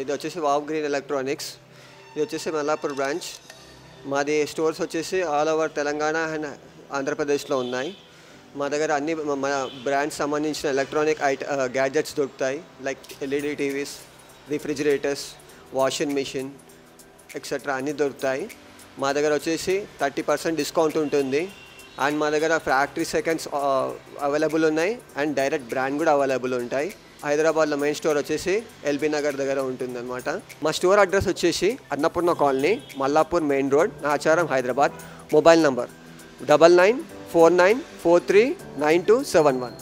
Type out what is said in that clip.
ఇది వచ్చేసి wow green electronics ఇది వచ్చేసి మల్లాపూర్ బ్రాంచ్ మాది స్టోర్స్ వచ్చేసి ఆల్ ఓవర్ తెలంగాణ అండ్ ఆంధ్రప్రదేశ్లో ఉన్నాయి. మా దగ్గర అన్ని మన బ్రాండ్స్ సంబంధించిన ఎలక్ట్రానిక్ ఐట గ్యాడ్జెట్స్ దొరుకుతాయి. Like LED TVs refrigerators washing machine etcetera అన్నీ దొరుకుతాయి. మా దగ్గర వచ్చేసి థర్టీ పర్సెంట్ డిస్కౌంట్ ఉంటుంది. అండ్ మా దగ్గర ఫ్యాక్టరీ సెకండ్స్ అవైలబుల్ ఉన్నాయి. అండ్ డైరెక్ట్ బ్రాండ్ కూడా అవైలబుల్ ఉంటాయి. హైదరాబాద్లో మెయిన్ స్టోర్ వచ్చేసి ఎల్బీ నగర్ దగ్గర ఉంటుందన్నమాట. మా స్టోర్ అడ్రస్ వచ్చేసి Annapurna colony Mallapur main road Nacharam Hyderabad. Mobile number double nine four nine four three nine two seven one.